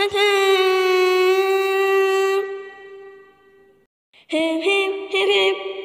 Hip hip hip hip.